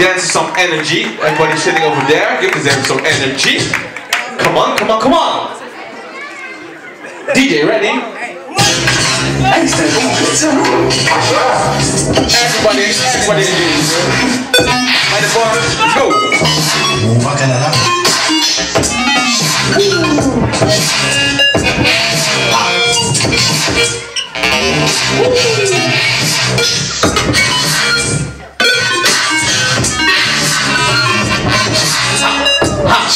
dance some energy. Everybody sitting over there, give them some energy. Come on, come on, come on. DJ, ready? Everybody, everybody, by the bar, go. Move Ha!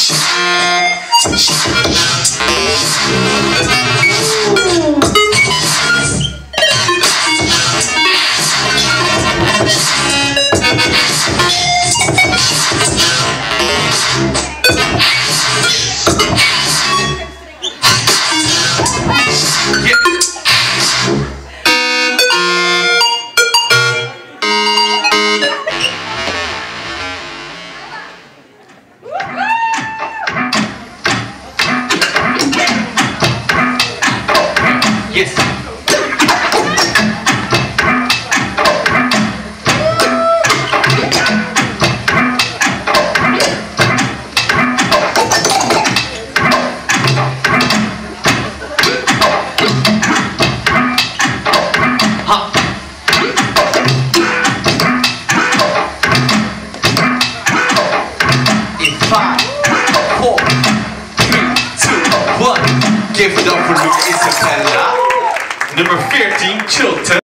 Give it up for Luke Isabella. Nummer 14, Chilton.